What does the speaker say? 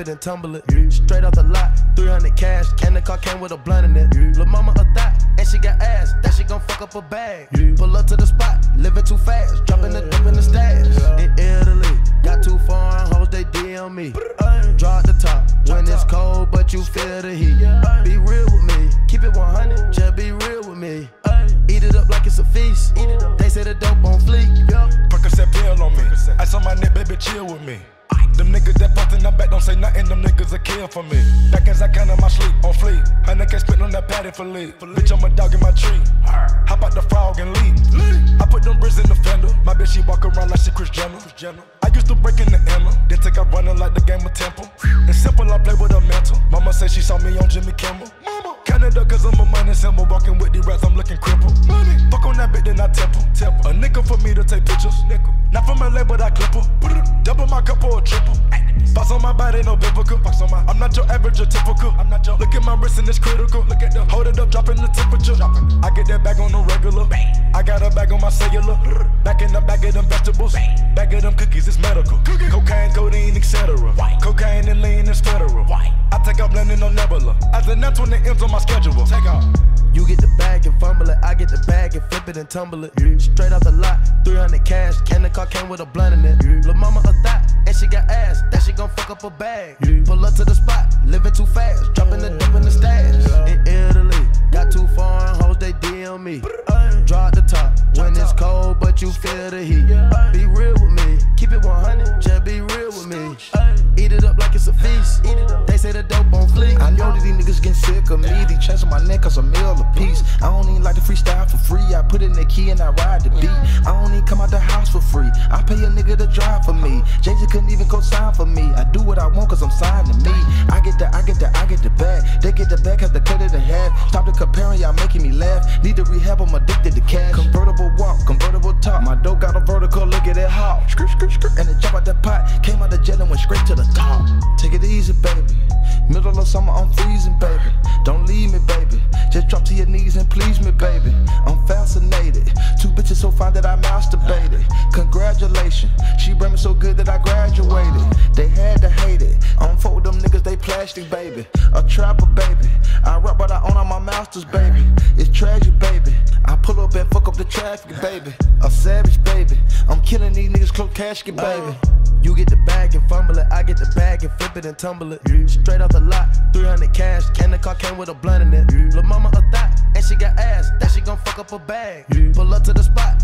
it and tumble it. Straight off the lot, 300 cash. And the car came with a blunt in it. Lil' mama a thot, and she got ass. That she gon' fuck up a bag. Pull up to the spot, living too fast. Dropping the dip in the stash. In Italy, got two foreign hoes, they DM me. At the top when it's cold, but you feel the heat. Be real with me, keep it 100, just be real with me. Eat it up like it's a feast. They say the dope on fleek. Percocet pill on me. Ice on my neck, baby, chill with me. Don't say nothing, them niggas a kill for me. Back as I count in my sleep, on fleek. Hundred K spit on that Patek Philippe. Bitch, I'm a dog in my tree. Hop out the frog and leap. I put them bricks in the fender. My bitch, she walk around like she Kris Jenner. I used to break in the Emma, then Takeoff running like the game of Temple. It's simple, I play with a mental. Mama say she saw me on Jimmy Kimmel. Canada, cause I'm a money symbol. Walking with the rats, I'm looking crippled. Money. Fuck on that bitch, then I temple. temple. A nickel for me to take pictures. Nickel. Not from LA, but I clip her. Double my cup or a triple. Box on my body, no biblical. Box on my, I'm not your average or typical. I'm not your. Look at my wrist and it's critical. Look at the. Hold it dropping the temperature. Dropping. I get that bag on the regular. Bang. I got a bag on my cellular. Back in the bag of them vegetables. Bang. Bag of them cookies, it's medical. Cookie. Cocaine, codeine, etc. Cocaine and lean is federal. White. I take out blending on Nebula. As the next one, the ends on my schedule. Take out. You get the bag and fumble it. I get the bag and flip it and tumble it. Straight off the lot, 300 cash. Can the car came with a blunt in it. Lil' mama a thot, and she got ass. That she gon' fuck up a bag. Pull up to the spot, living too fast. You feel the heat. Be real with me, keep it 100, just be real with me. Eat it up like it's a feast. They say the dope on fleek. I know that these niggas getting sick of me. These chains on my neck cause a meal a piece. I don't even like to freestyle for free. I put in the key and I ride the beat. I don't even come out the house for free. I pay a nigga to drive for me. JJ couldn't even co-sign for me. I do what I want cause I'm signed to me. Need to rehab, I'm addicted to cash. Convertible walk, convertible top. My dope got a vertical, look at it hot. Skirt, skirt, skirt. And it jump out the pot. Came out the jet and went straight to the top. Take it easy, baby. Middle of summer, I'm freezing, baby. Don't leave me, baby. Just drop to your knees and please me, baby. I'm fascinated. Two bitches so fine that I masturbated. Congratulations. She brought me so good that I graduated. They had to hate it. I don't fuck with them niggas, they plastic, baby. A trapper, baby. I rap, but I own all my masters, baby. Traffic, baby. A savage, baby. I'm killing these niggas, close casket, baby. You get the bag and fumble it. I get the bag and flip it and tumble it. Straight off the lot, 300 cash. And the car came with a blunt in it. Lil' mama a thot, and she got ass. That she gon' fuck up a bag. Pull up to the spot,